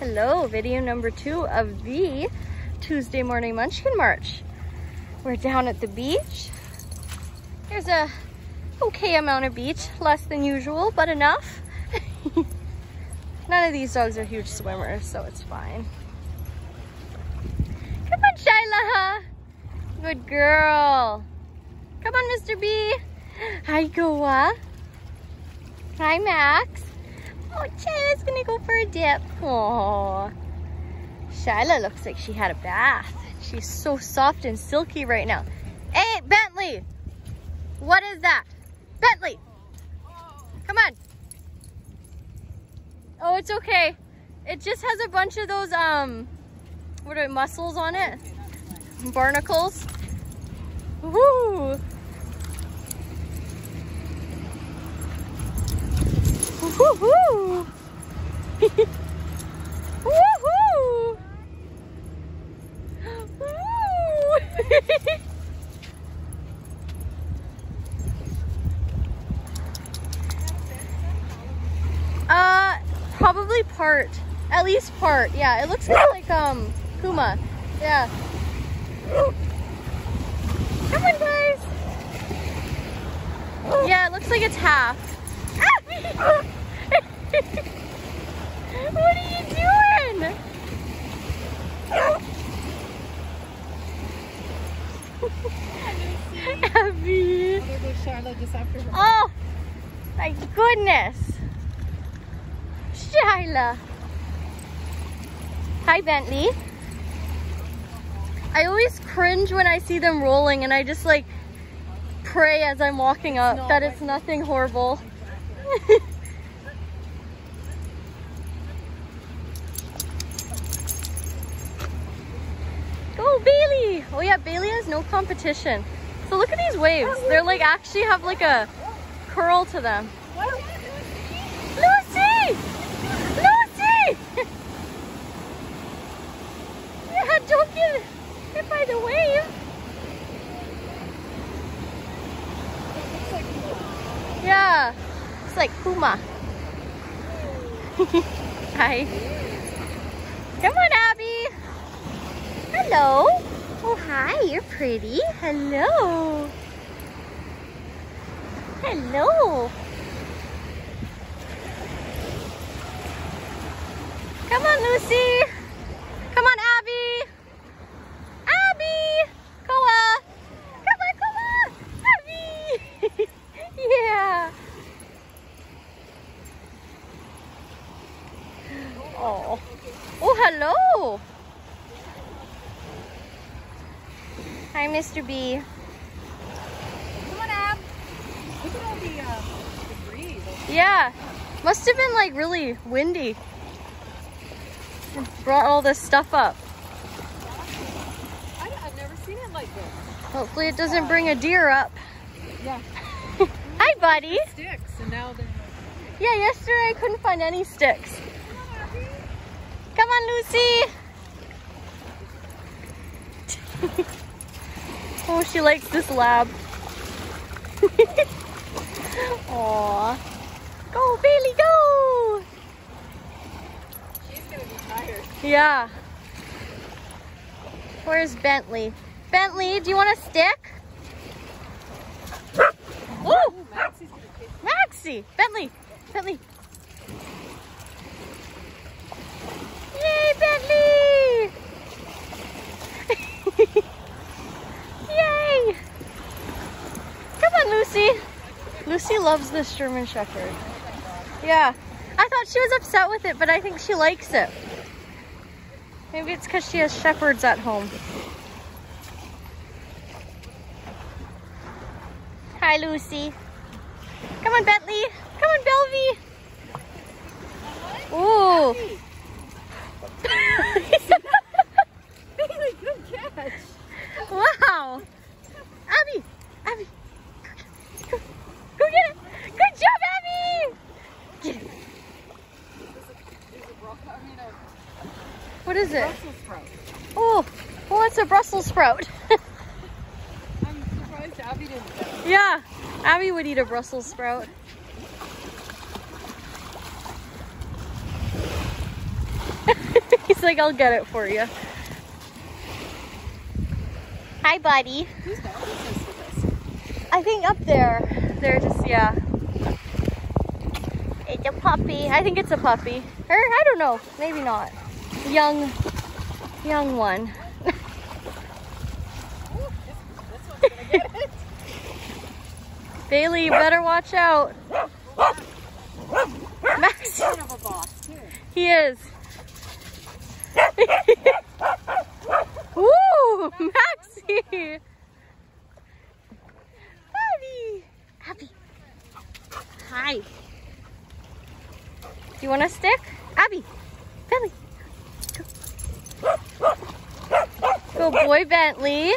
Hello, video number two of the Tuesday morning Munchkin March. We're down at the beach. There's a okay amount of beach, less than usual, but enough. None of these dogs are huge swimmers, so it's fine. Come on, Shyla. Good girl. Come on, Mr. B. Hi, Koa. Hi, Max. Oh, Shyla's gonna go for a dip. Oh, Shyla looks like she had a bath. She's so soft and silky right now. Hey, Bentley, what is that? Bentley, come on. Oh, it's okay. It just has a bunch of those, um, what are it, mussels on it? Barnacles. Woo! Woohoo! Woohoo! Woo! uh, probably part. At least part. Yeah, it looks kind of like um Kuma. Yeah. Come on, guys. Yeah, it looks like it's half. What are you doing? Abby. Oh, my goodness. Shyla. Hi, Bentley. I always cringe when I see them rolling and I just like pray as I'm walking up that it's nothing horrible. Go Bailey! Oh yeah, Bailey has no competition. So look at these waves. They're like actually have like a curl to them. Lucy! Lucy! yeah, don't get hit by the wave. Yeah, it's like Puma. Hi. Come on, Abby. Hello. Oh, hi, you're pretty. Hello. Hello. Come on, Lucy. Come on, Abby. Abby. Koa. Come on, Koa. Abby. yeah. Oh. Oh, hello. Hi, Mr. B. Come on, Ab. Look at all the uh, debris. Yeah. Must have been like really windy. Brought all this stuff up. I, I've never seen it like this. Hopefully it doesn't bring a deer up. Yeah. Hi, buddy. Sticks, and now they're. Yeah, yesterday I couldn't find any sticks. Come on, Abby. Come on, Lucy. oh, she likes this lab. Aw. Go, Bailey, go! She's gonna be tired. Yeah. Where's Bentley? Bentley, do you want a stick? Ooh, Maxie's gonna kick. Maxie! Bentley! Bentley! Yay, Bentley! Yay! Come on, Lucy. Lucy loves this German Shepherd. Yeah. I thought she was upset with it, but I think she likes it. Maybe it's because she has shepherds at home. Hi, Lucy. Come on, Bentley. Come on, Belvy. Ooh. Bailey, good catch. wow. Abby. Abby. Go, go, go get it. Good job, Abby. Get it. There's a bro- I mean, a What is it? Brussels sprout. Oh, well, it's a Brussels sprout. I'm surprised Abby didn't. yeah. Abby would eat a Brussels sprout. He's like, I'll get it for you. Hi, buddy. Who's that? Who's this with us? I think up there. They're just, yeah. It's a puppy. I think it's a puppy. Or, I don't know. Maybe not. Young, young one. Ooh, this, this one's gonna get it. Bailey, you better watch out. Max, boss he is. Woo, Maxie. Abby. Abby. Hi. Do you want a stick? Abby. Billy. Go. Good boy, Bentley.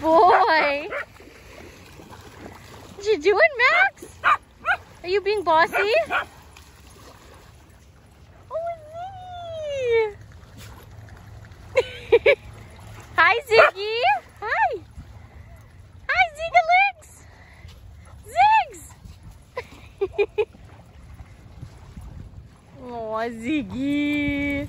Boy. What you doing, Max? Are you being bossy? Oh, Ziggy. Hi, Ziggy. Hi. Hi, Ziggalix. oh, Ziggy.